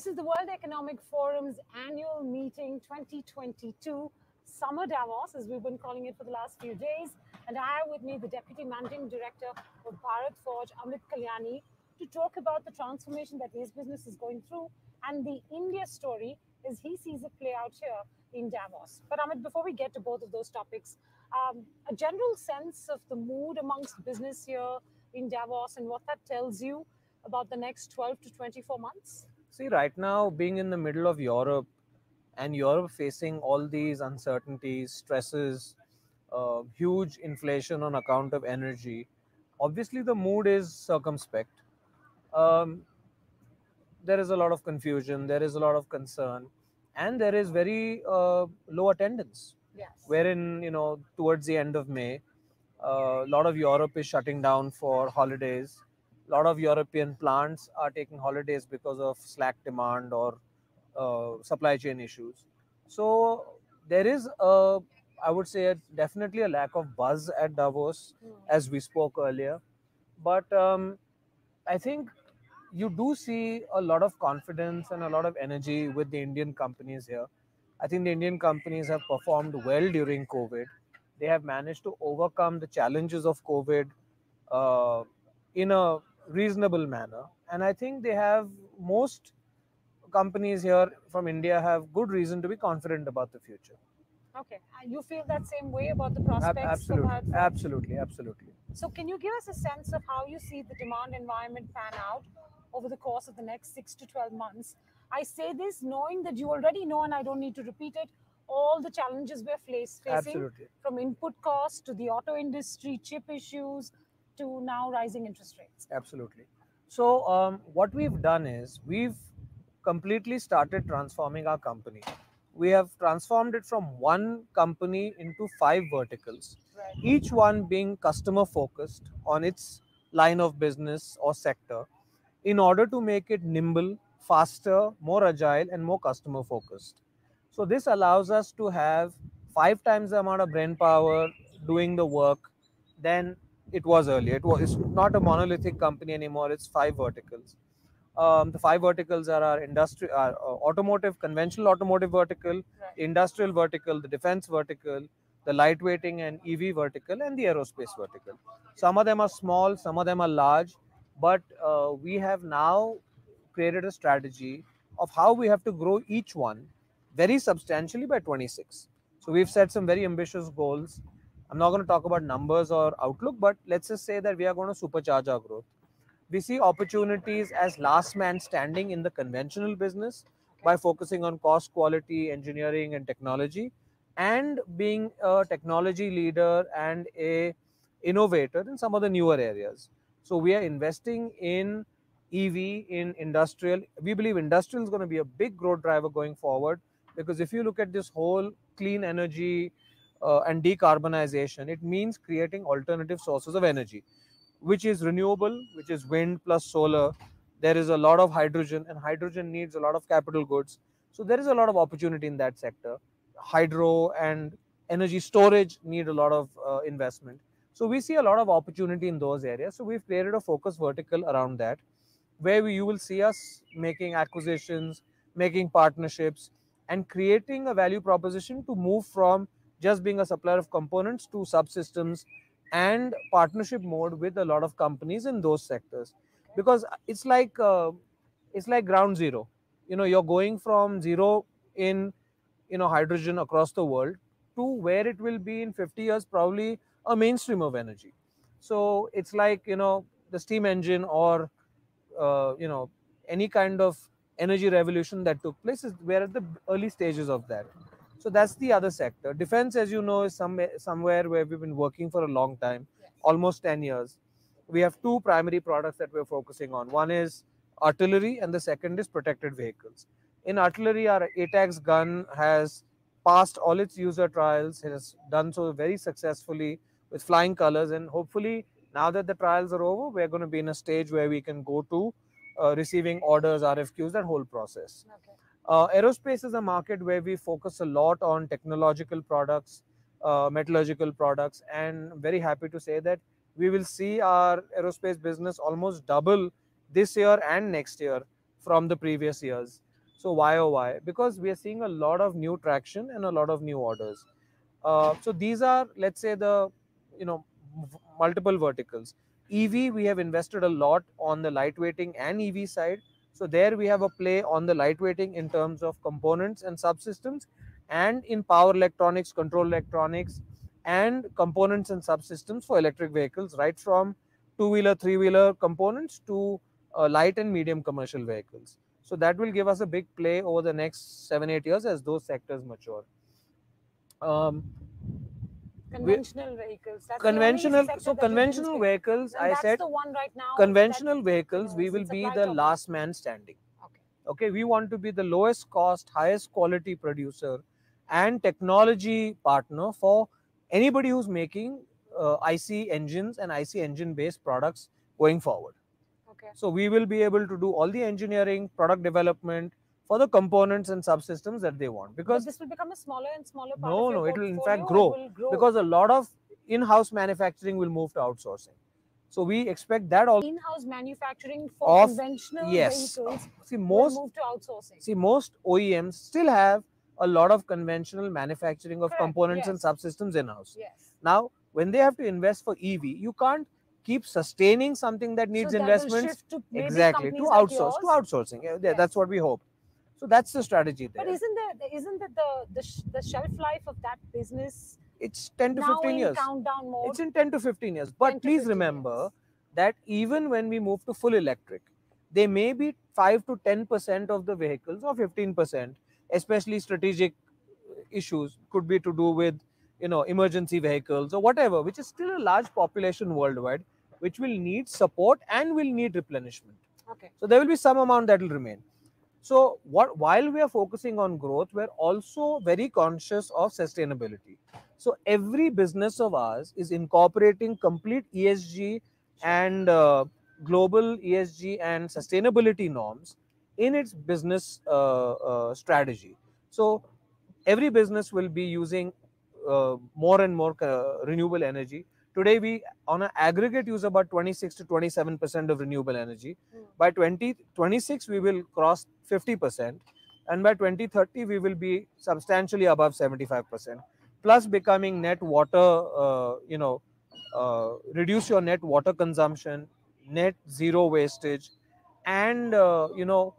This is the World Economic Forum's annual meeting 2022, Summer Davos, as we've been calling it for the last few days. And I have with me the Deputy Managing Director of Bharat Forge, Amit Kalyani, to talk about the transformation that his business is going through and the India story as he sees it play out here in Davos. But Amit, before we get to both of those topics, um, a general sense of the mood amongst business here in Davos and what that tells you about the next 12 to 24 months? See, right now, being in the middle of Europe and Europe facing all these uncertainties, stresses, uh, huge inflation on account of energy, obviously the mood is circumspect. Um, there is a lot of confusion, there is a lot of concern, and there is very uh, low attendance. Yes. Wherein, you know, towards the end of May, uh, a lot of Europe is shutting down for holidays. A lot of European plants are taking holidays because of slack demand or uh, supply chain issues. So there is a, I would say, definitely a lack of buzz at Davos, Mm. as we spoke earlier. But um, I think you do see a lot of confidence and a lot of energy with the Indian companies here. I think the Indian companies have performed well during COVID. They have managed to overcome the challenges of COVID uh, in a reasonable manner. And I think they have most companies here from India have good reason to be confident about the future. Okay. And you feel that same way about the prospects absolutely, absolutely, absolutely. So, can you give us a sense of how you see the demand environment pan out over the course of the next six to 12 months? I say this knowing that you already know, and I don't need to repeat it, all the challenges we're face, facing Absolutely. from input costs to the auto industry, chip issues, to now rising interest rates. Absolutely. So, um, what we've done is we've completely started transforming our company. We have transformed it from one company into five verticals, Right. each one being customer focused on its line of business or sector in order to make it nimble, faster, more agile, and more customer focused. So, this allows us to have five times the amount of brain power doing the work than it was earlier. It was it's not a monolithic company anymore. It's five verticals. Um, the five verticals are our industry, our uh, automotive, conventional automotive vertical, Right. industrial vertical, the defense vertical, the lightweighting and EV vertical, and the aerospace vertical. Some of them are small, some of them are large, but uh, we have now created a strategy of how we have to grow each one very substantially by 26. So we've set some very ambitious goals. I'm not going to talk about numbers or outlook, but let's just say that we are going to supercharge our growth. We see opportunities as last man standing in the conventional business by focusing on cost, quality, engineering, and technology, and being a technology leader and a innovator in some of the newer areas. So we are investing in EV, in industrial. We believe industrial is going to be a big growth driver going forward because if you look at this whole clean energy uh, and decarbonization, it means creating alternative sources of energy, which is renewable, which is wind plus solar. There is a lot of hydrogen, and hydrogen needs a lot of capital goods. So there is a lot of opportunity in that sector. Hydro and energy storage need a lot of uh, investment. So we see a lot of opportunity in those areas. So we've created a focus vertical around that, where we, you will see us making acquisitions, making partnerships, and creating a value proposition to move from just being a supplier of components to subsystems and partnership mode with a lot of companies in those sectors. Because it's like uh, it's like ground zero. You know you're going from zero in you know hydrogen across the world to where it will be in 50 years probably a mainstream of energy. So it's like you know the steam engine or uh, you know any kind of energy revolution that took place is we're at the early stages of that so that's the other sector. Defense as you know is some, somewhere where we've been working for a long time Yes. almost 10 years. We have two primary products that we're focusing on. One is artillery and the second is protected vehicles. In artillery our ATAGS gun has passed all its user trials it has done so very successfully with flying colors and hopefully now that the trials are over we're going to be in a stage where we can go to uh, receiving orders rfqs that whole process. Okay. Uh, aerospace is a market where we focus a lot on technological products, uh, metallurgical products, and very happy to say that we will see our aerospace business almost double this year and next year from the previous years. So YOY because we are seeing a lot of new traction and a lot of new orders. Uh, so these are let's say the you know multiple verticals. EV we have invested a lot on the lightweighting and EV side. So there we have a play on the lightweighting in terms of components and subsystems, and in power electronics, control electronics, and components and subsystems for electric vehicles, right from two-wheeler, three-wheeler components to uh, light and medium commercial vehicles. So that will give us a big play over the next seven, eight years as those sectors mature. Um, Conventional vehicles. That's conventional, so that you didn't conventional vehicles, I said the one right now. conventional vehicles, we will be the last man standing. Okay. Okay, we want to be the lowest cost, highest quality producer and technology partner for anybody who's making uh, IC engines and IC engine based products going forward. Okay. So we will be able to do all the engineering, product development for the components and subsystems that they want But because this will become a smaller and smaller part No, no, it will in fact grow, will grow? because a lot of in-house manufacturing will move to outsourcing. So we expect that all in-house manufacturing for Of- conventional yes. vehicles See most move to outsourcing. See, most OEMs still have a lot of conventional manufacturing of Correct, components and subsystems in house. Yes. Now, when they have to invest for EV, you can't keep sustaining something that needs so that investments to exactly to like outsource to outsourcing. Yeah, Yes. That's what we hope. So that's the strategy there. But isn't there isn't that the the, sh- the shelf life of that business it's 10 to now 15 in years. countdown mode? It's in 10 to 15 years. But please remember years. that even when we move to full electric, there may be 5 to 10% of the vehicles or 15%, especially strategic issues, could be to do with you know emergency vehicles or whatever, which is still a large population worldwide, which will need support and will need replenishment. okay. So there will be some amount that will remain. So what while we are focusing on growth, we're also very conscious of sustainability. So every business of ours is incorporating complete ESG and uh, global ESG and sustainability norms in its business uh, uh, strategy. So every business will be using uh, more and more uh, renewable energy. Today, we on an aggregate use about 26 to 27 percent of renewable energy. Mm. By 2026, we will cross 50 percent, and by 2030, we will be substantially above 75 percent. Plus, becoming net water, uh, you know, uh, reduce your net water consumption, net zero wastage, and uh, you know,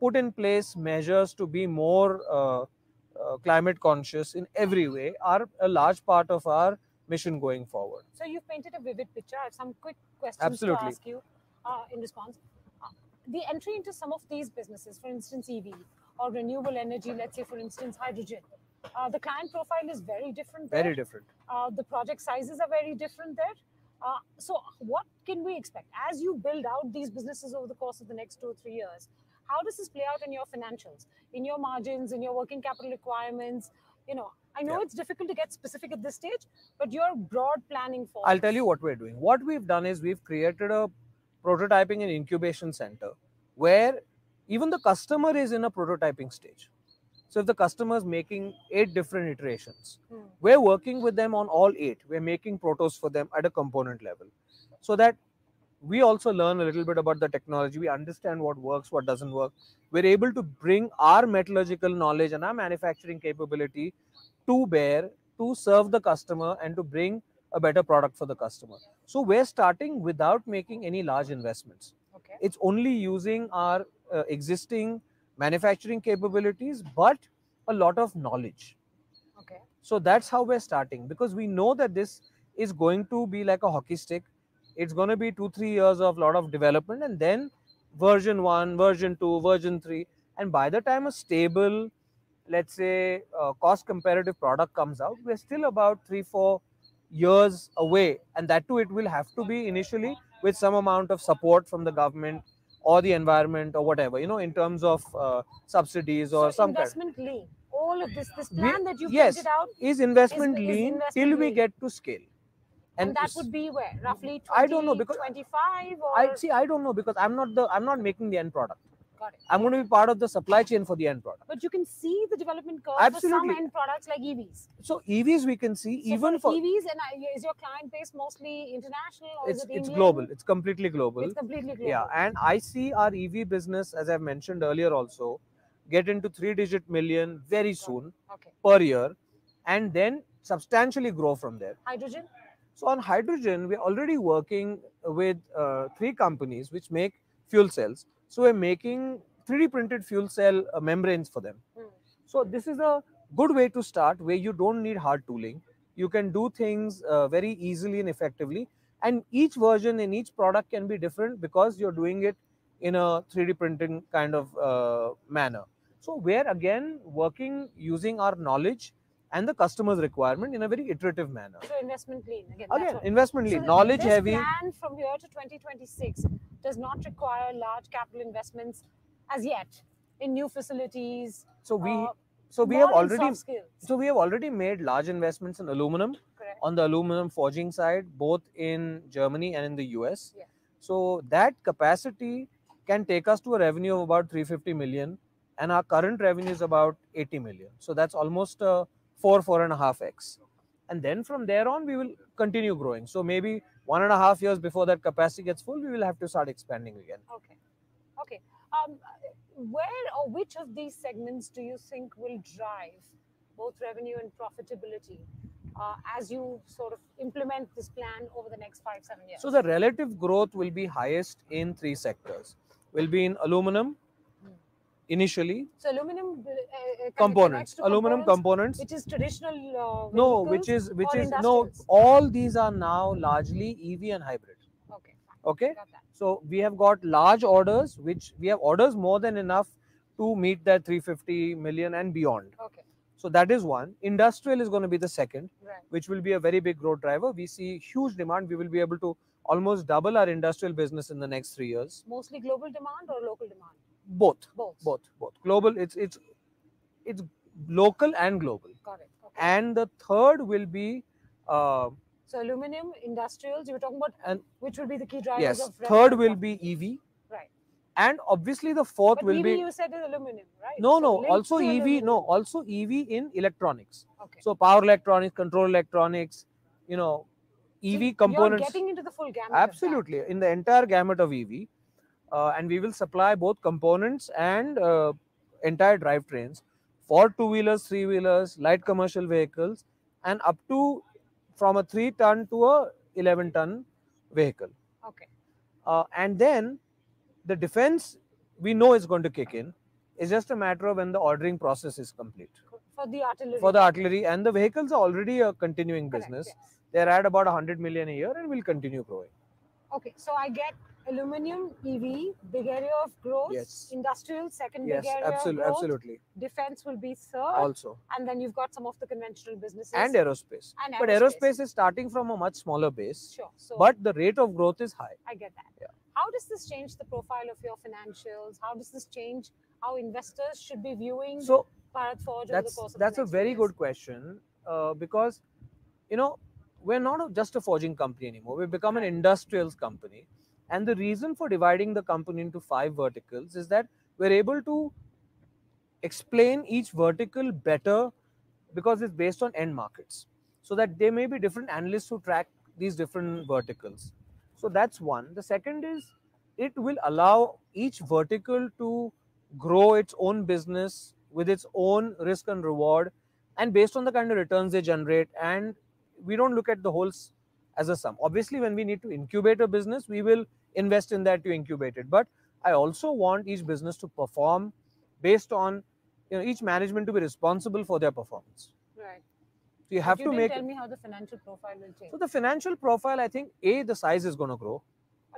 put in place measures to be more uh, uh, climate conscious in every way are a large part of our mission going forward. So you've painted a vivid picture. I have some quick questions Absolutely. to ask you uh, in response. Uh, the entry into some of these businesses, for instance, EV or renewable energy, let's say, for instance, hydrogen, uh, the client profile is very different. There. Very different. Uh, the project sizes are very different there. Uh, so, what can we expect as you build out these businesses over the course of the next two or three years? How does this play out in your financials, in your margins, in your working capital requirements? You know, I know Yeah. it's difficult to get specific at this stage, but your broad planning for. I'll tell you what we're doing. What we've done is we've created a prototyping and incubation center where even the customer is in a prototyping stage. So if the customer is making eight different iterations, Hmm. we're working with them on all eight. We're making protos for them at a component level so that we also learn a little bit about the technology. We understand what works, what doesn't work. We're able to bring our metallurgical knowledge and our manufacturing capability to bear to serve the customer and to bring a better product for the customer. So we're starting without making any large investments. Okay. It's only using our uh, existing manufacturing capabilities, but a lot of knowledge. Okay. So that's how we're starting because we know that this is going to be like a hockey stick. It's going to be two, three years of lot of development and then version one, version two, version three. And by the time a stable, let's say, uh, cost comparative product comes out, we're still about three, four years away. And that too, it will have to be initially with some amount of support from the government or the environment or whatever, you know, in terms of uh, subsidies or so some kind. investment lean. All of this, this We- plan that you've yes. printed out, Is investment is lean investment till we get to scale. and, that would be where roughly 20, I don't know, because- 25 or I see. I don't know because I'm not the. I'm not making the end product. Got it. I'm going to be part of the supply chain for the end product. But you can see the development curve Absolutely. for some end products like EVs. So EVs we can see So even for EVs, and is your client base mostly international or it's is it it's global. It's completely global. It's completely global. Yeah, and I see our EV business, as I've mentioned earlier, also get into three digit million very soon Okay. per year, and then substantially grow from there. Hydrogen? So on hydrogen, we're already working with uh, three companies which make fuel cells. So we're making 3D printed fuel cell uh, membranes for them. Hmm. So this is a good way to start where you don't need hard tooling. You can do things uh, very easily and effectively. And each version in each product can be different because you're doing it in a 3D printing kind of uh, manner. So we're again working using our knowledge and the customer's requirement in a very iterative manner. So investment lean. Again, Again, investment So knowledge this heavy. plan from here to 2026 does not require large capital investments as yet in new facilities. So we uh, so we have already so we have already made large investments in aluminum Correct. on the aluminum forging side, both in Germany and in the US. Yeah. So that capacity can take us to a revenue of about 350 million, and our current revenue is about 80 million. So that's almost a four four and a half x. And then from there on, we will continue growing. So maybe one and a half years before that capacity gets full, we will have to start expanding again. Okay. Okay. Um, where or which of these segments do you think will drive both revenue and profitability uh, as you sort of implement this plan over the next five, seven years? So the relative growth will be highest in three sectors. Will be in aluminum. Initially, So aluminum uh, uh, kind of connects components, aluminum components. which is traditional. Uh, No, which is which is no. All these are now largely EV and hybrid. Okay. Okay, so we have got large orders, which we have orders more than enough to meet that 350 million and beyond. Okay. So that is one. Industrial is going to be the second, Right. which will be a very big growth driver. We see huge demand. We will be able to almost double our industrial business in the next three years. Mostly global demand or local demand? Both. Both. both both global it's it's it's local and global Got it. Okay. and the third will be uh, so aluminum, industrials. You were talking about And- which will be the key drivers yes of third will be ev Right. and obviously the fourth But will EV be you said is aluminum, right? no So no also ev no also ev in electronics Okay. so power electronics control electronics you know So ev You're components getting into the full gamut. absolutely in the entire gamut of ev and we will supply both components and uh, entire drivetrains for two wheelers three wheelers light commercial vehicles and up to from a 3 ton to a 11 ton vehicle Okay. uh, and then the defense we know is going to kick in it's just a matter of when the ordering process is complete For the artillery. for the artillery and the vehicles are already a continuing Correct, business yes. they're at about 100 million a year and will continue growing Okay. So I get aluminum, EV, big area of growth. Yes. Industrial, second yes big area absolutely of growth. absolutely Defense will be third. also and then you've got some of the conventional businesses. and aerospace. and aerospace. But aerospace is starting from a much smaller base, Sure. So but the rate of growth is high. I get that. Yeah. How does this change the profile of your financials? How does this change how investors should be viewing So Bharat Forge over the that's course of that's a very years? good question uh, because you know we're not just a forging company anymore. We've become an industrials company, and the reason for dividing the company into five verticals is that we're able to explain each vertical better because it's based on end markets. So that there may be different analysts who track these different verticals. So that's one. The second is it will allow each vertical to grow its own business with its own risk and reward. And based on the kind of returns they generate and we don't look at the whole s- as a sum obviously when we need to incubate a business we will invest in that to incubate it but i also want each business to perform based on you know each management to be responsible for their performance Right. so you have you to make tell me how the financial profile will change. so the financial profile i think a the size is going to grow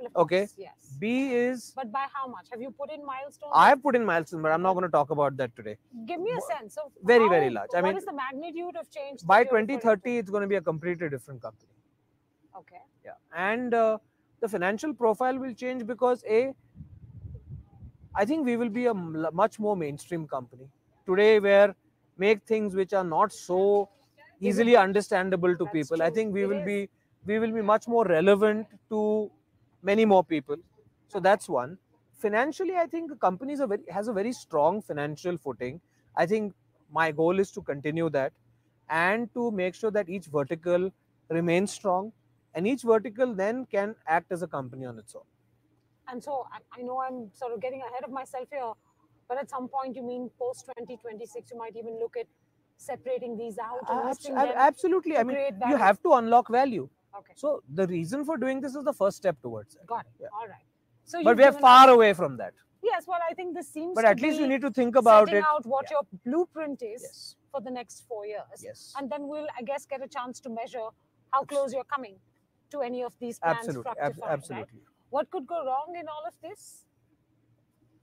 Well, okay. course, Yes. b is But by how much? Have you put in milestones? i have put in milestones but i'm not going to talk about that today Give me a sense of very, how- very large. I mean, is the magnitude of change? by you're referring to? 2030 it's going to be a completely different company Okay. yeah and uh, the financial profile will change because a i think we will be a much more mainstream company today where make things which are not so easily understandable to That's people i think we It will is. be we will be much more relevant to many more people so that's one financially i think the company is a very, has a very strong financial footing i think my goal is to continue that and to make sure that each vertical remains strong and each vertical then can act as a company on its own And so I, I know I'm sort of getting ahead of myself here. But at some point, you mean post 2026, you might even look at separating these out and Abs- ab- them. absolutely. I mean, you have to unlock value. Okay, So the reason for doing this is the first step towards it. got it. Yeah. All right. So But we are far away from that. Yes, well, I think this seems. But to at least you need to think about setting it. out what Yeah. your blueprint is Yes. for the next four years. Yes. and then we'll i guess get a chance to measure how close you're coming to any of these plans Absolutely. ab- fructifying, right? absolutely. what could go wrong in all of this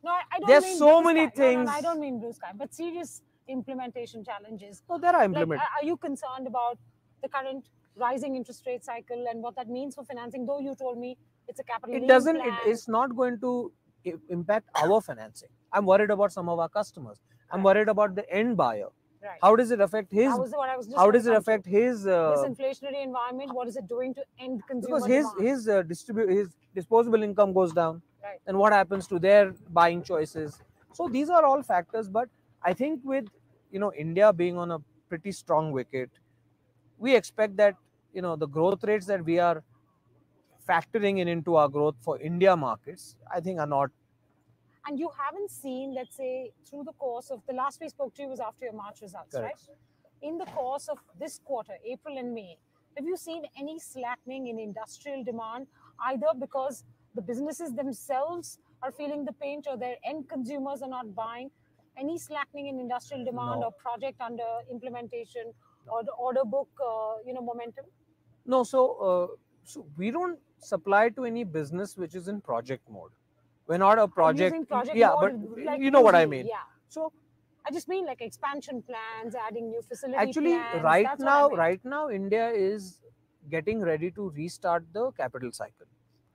no i, I don't There's so many sky. No, no, no, i don't mean blue sky but serious implementation challenges So there are like implement. are are you concerned about the current rising interest rate cycle and what that means for financing though you told me it's a capital it doesn't. Plan. it's not going to impact our financing. I'm worried about some of our customers. I'm Right. worried about the end buyer. right How does it affect his? that was what i was just How does it affect his? this Uh, inflationary environment what is it doing to end consumer because his demand? his uh, distribute his disposable income goes down. Right. And what happens to their buying choices? So these are all factors. But I think with you know India being on a pretty strong wicket, we expect that you know the growth rates that we are factoring in into our growth for India markets, I think are not and you haven't seen, let's say, through the course of the last we spoke to you was after your March results, Correct. right? In the course of this quarter, April and May, have you seen any slackening in industrial demand, either because the businesses themselves are feeling the pinch or their end consumers are not buying? Any slackening in industrial demand No. or project under implementation or the order book, uh, you know, momentum? No, so uh, so we don't supply to any business which is in project mode. We're not a I'm project. project yeah, mode, but like you know what I mean. Yeah. So I just mean like expansion plans, adding new facilities. actually, plans, right what I now, right now, India is getting ready to restart the capital cycle.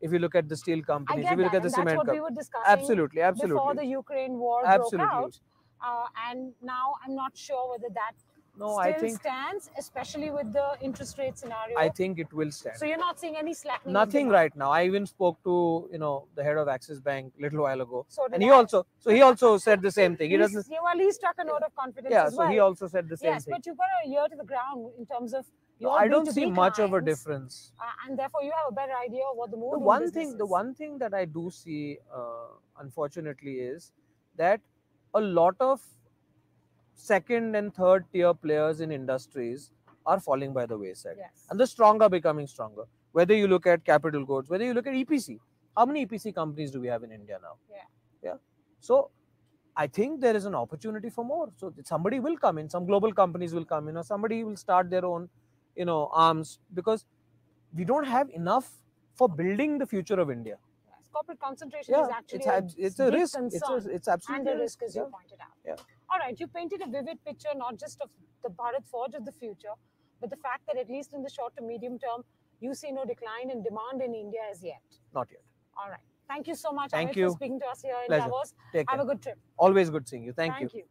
If you look at the steel companies, if you look that, at the cement we companies, were discussing absolutely, before absolutely. the Ukraine war Absolutely. broke out. Uh, and now I'm not sure whether that No, I think stands, especially with the interest rate scenario. I think it will stand. so. You're not seeing any slackening. Nothing right now. I even spoke to you know the head of Axis Bank a little while ago, So and he I. also so he also said the same thing. He doesn't. yeah, well, he struck a note of confidence Yeah, as so well. he also said the same yes, thing. Yes, but you've got a year to the ground in terms of No, I don't see B2B much of a difference. uh, and therefore you have a better idea of what the mood the one thing the one thing that i do see uh, unfortunately is that a lot of second and third tier players in industries are falling by the wayside. Yes. and the strong are becoming stronger. Whether you look at capital goods whether you look at epc how many epc companies do we have in india now? Yeah. yeah. So i think there is an opportunity for more. So somebody will come in. Some global companies will come in or somebody will start their own you know arms because we don't have enough for building the future of india Corporate concentration yeah is actually it's a it's a risk it's a, it's absolutely and a risk, as you pointed out. Yeah. All right, you painted a vivid picture not just of the Bharat Forge of the future, but the fact that at least in the short to medium term, you see no decline in demand in India as yet. not yet All right. Thank you so much, Thank Amit, you. for speaking to us here in Pleasure. Davos. take Have care a good trip. always good seeing you thank you you.